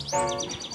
Thank